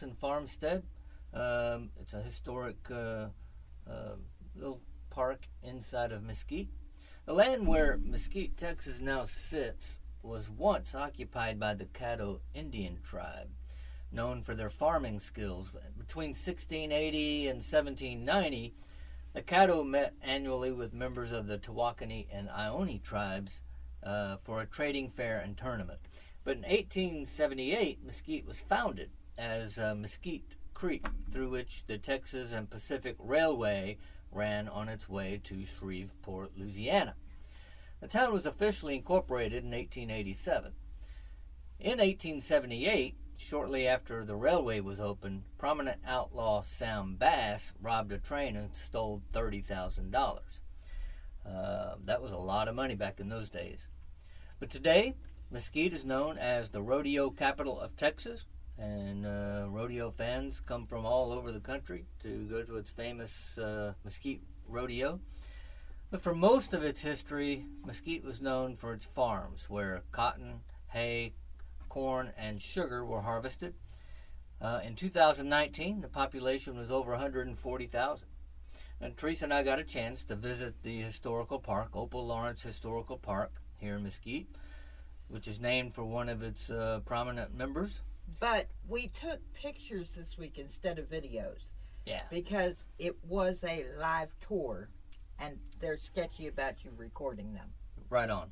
House and Farmstead. Um, it's a historic uh, uh, little park inside of Mesquite. The land where Mesquite, Texas now sits was once occupied by the Caddo Indian tribe, known for their farming skills. Between 1680 and 1790, the Caddo met annually with members of the Tawakoni and Ioni tribes uh, for a trading fair and tournament. But in 1878, Mesquite was founded as uh, Mesquite Creek, through which the Texas and Pacific Railway ran on its way to Shreveport, Louisiana. The town was officially incorporated in 1887. In 1878, shortly after the railway was opened, prominent outlaw Sam Bass robbed a train and stole $30,000. Uh, that was a lot of money back in those days. But today, Mesquite is known as the rodeo capital of Texas, and uh, rodeo fans come from all over the country to go to its famous uh, Mesquite Rodeo. But for most of its history, Mesquite was known for its farms, where cotton, hay, corn, and sugar were harvested. Uh, in 2019, the population was over 140,000. And Theresa and I got a chance to visit the historical park, Opal Lawrence Historical Park, here in Mesquite, which is named for one of its uh, prominent members. But we took pictures this week instead of videos Yeah. because it was a live tour and they're sketchy about you recording them. Right on.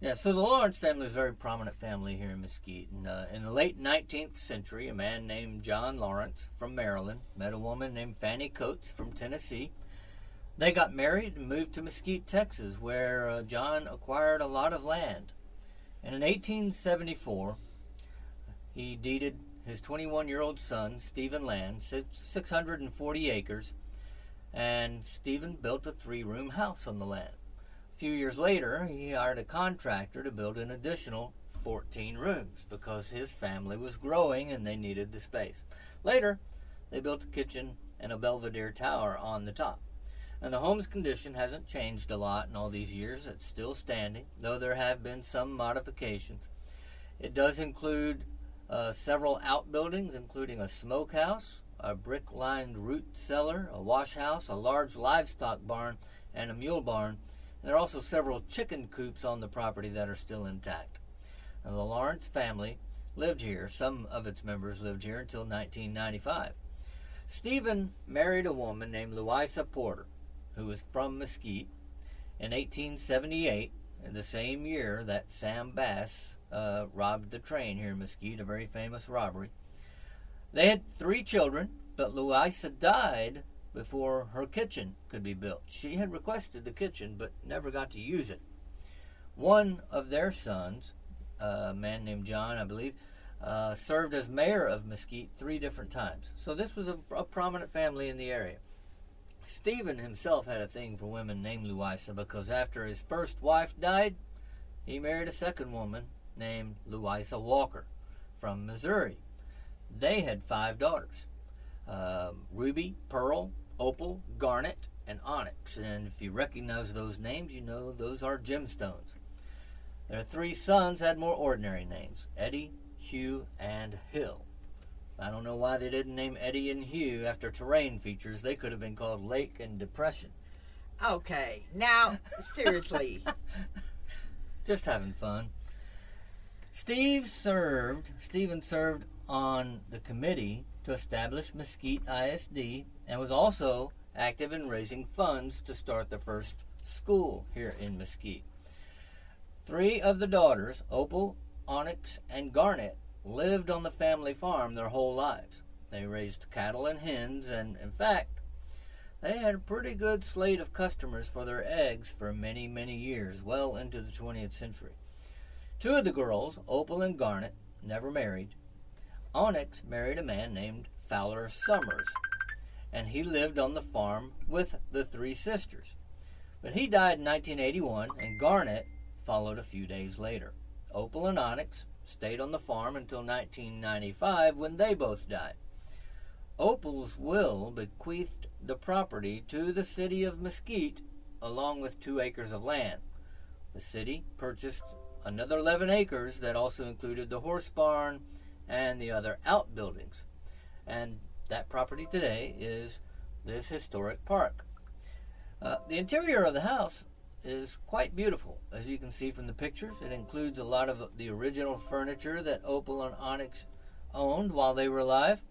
Yeah, so the Lawrence family is a very prominent family here in Mesquite. And, uh, in the late 19th century, a man named John Lawrence from Maryland met a woman named Fanny Coates from Tennessee. They got married and moved to Mesquite, Texas, where uh, John acquired a lot of land. And in 1874, he deeded his 21 year old son, Stephen Land, 640 acres, and Stephen built a three room house on the land. A few years later, he hired a contractor to build an additional 14 rooms because his family was growing and they needed the space. Later, they built a kitchen and a Belvedere tower on the top. And the home's condition hasn't changed a lot in all these years. It's still standing, though there have been some modifications. It does include uh, several outbuildings, including a smokehouse, a brick lined root cellar, a wash house, a large livestock barn, and a mule barn. There are also several chicken coops on the property that are still intact. Now, the Lawrence family lived here. Some of its members lived here until 1995. Stephen married a woman named Louisa Porter, who was from Mesquite. In 1878, in the same year that Sam Bass uh, robbed the train here in Mesquite, a very famous robbery. They had three children, but Louisa died before her kitchen could be built. She had requested the kitchen, but never got to use it. One of their sons, a man named John, I believe, uh, served as mayor of Mesquite three different times. So this was a, a prominent family in the area. Stephen himself had a thing for women named Louisa because after his first wife died, he married a second woman named Louisa Walker from Missouri. They had five daughters um, Ruby, Pearl, Opal, Garnet, and Onyx. And if you recognize those names, you know those are gemstones. Their three sons had more ordinary names Eddie, Hugh, and Hill. I don't know why they didn't name Eddie and Hugh after terrain features. They could have been called Lake and Depression. Okay, now seriously, Just having fun. Steve served, Stephen served on the committee to establish Mesquite ISD and was also active in raising funds to start the first school here in Mesquite. Three of the daughters, Opal, Onyx, and Garnet, lived on the family farm their whole lives. They raised cattle and hens, and in fact, they had a pretty good slate of customers for their eggs for many, many years, well into the 20th century. Two of the girls, Opal and Garnet, never married. Onyx married a man named Fowler Summers, and he lived on the farm with the three sisters. But he died in 1981, and Garnet followed a few days later. Opal and Onyx stayed on the farm until 1995 when they both died. Opal's will bequeathed the property to the city of Mesquite along with two acres of land. The city purchased another 11 acres that also included the horse barn and the other outbuildings. and that property today is this historic park. Uh, the interior of the house is quite beautiful, as you can see from the pictures. It includes a lot of the original furniture that Opal and Onyx owned while they were alive.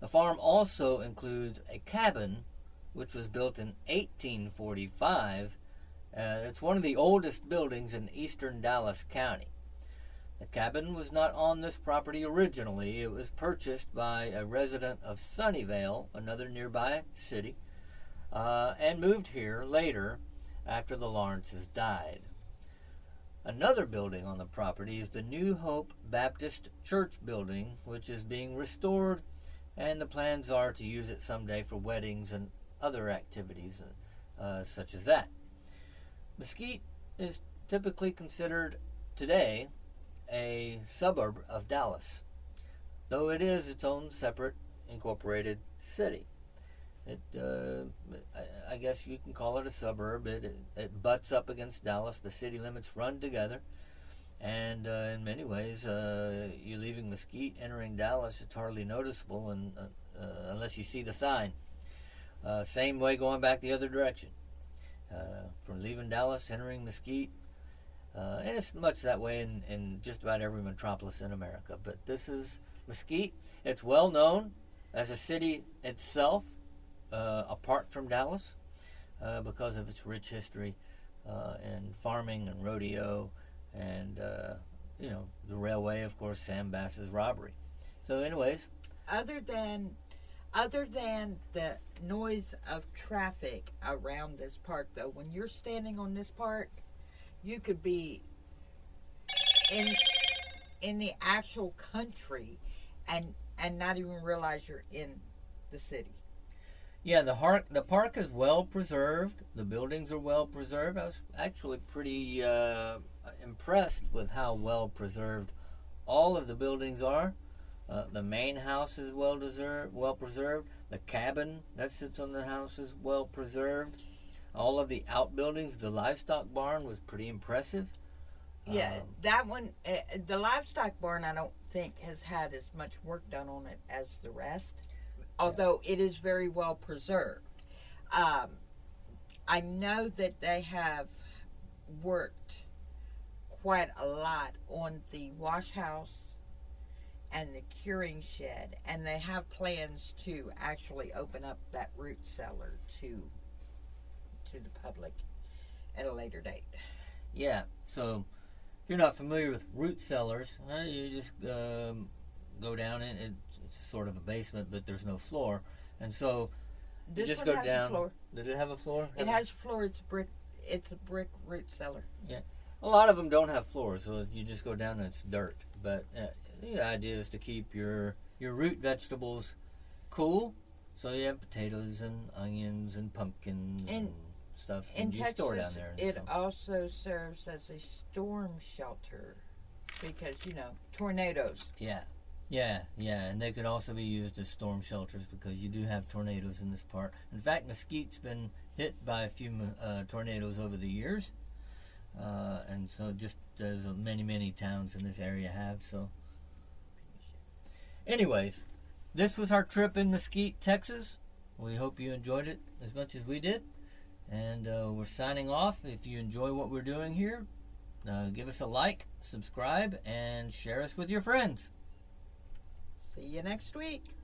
The farm also includes a cabin, which was built in 1845. Uh, it's one of the oldest buildings in eastern Dallas County. The cabin was not on this property originally. It was purchased by a resident of Sunnyvale, another nearby city, uh, and moved here later after the Lawrences died. Another building on the property is the New Hope Baptist Church building, which is being restored, and the plans are to use it someday for weddings and other activities uh, such as that. Mesquite is typically considered today a suburb of Dallas, though it is its own separate incorporated city. It, uh, I, guess you can call it a suburb. It, it, it, butts up against Dallas. The city limits run together. And uh, in many ways, uh, you're leaving Mesquite, entering Dallas, it's hardly noticeable and, uh, uh, unless you see the sign. Uh, same way going back the other direction. From leaving Dallas, entering Mesquite, uh, and it's much that way in, in just about every metropolis in America. But this is Mesquite. It's well known as a city itself, uh, apart from Dallas, uh, because of its rich history uh, in farming and rodeo, and uh, you know the railway, of course, Sam Bass's robbery. So, anyways, other than other than the noise of traffic around this park, though, when you're standing on this park you could be in in the actual country and and not even realize you're in the city. Yeah, the park the park is well preserved. The buildings are well preserved. I was actually pretty uh, impressed with how well preserved all of the buildings are. Uh, the main house is well deserved, well preserved. The cabin that sits on the house is well preserved all of the outbuildings. The livestock barn was pretty impressive. Yeah, um, that one, uh, the livestock barn, I don't think has had as much work done on it as the rest, although it is very well preserved. Um, I know that they have worked quite a lot on the wash house and the curing shed, and they have plans to actually open up that root cellar to to the public at a later date. Yeah, so if you're not familiar with root cellars, you just um, go down in it's sort of a basement, but there's no floor, and so this you just go down. Did it have a floor? It has a floor. It's brick. It's a brick root cellar. Yeah, a lot of them don't have floors, so you just go down and it's dirt. But uh, the idea is to keep your your root vegetables cool. So you have potatoes and onions and pumpkins and, and stuff in you Texas, store down there. It so. also serves as a storm shelter because you know tornadoes. Yeah, yeah, yeah, and they could also be used as storm shelters because you do have tornadoes in this part. In fact, Mesquite's been hit by a few uh, tornadoes over the years, uh, and so just as many many towns in this area have. So, anyways, this was our trip in Mesquite, Texas. We hope you enjoyed it as much as we did. And uh, we're signing off. If you enjoy what we're doing here, uh, give us a like, subscribe, and share us with your friends. See you next week.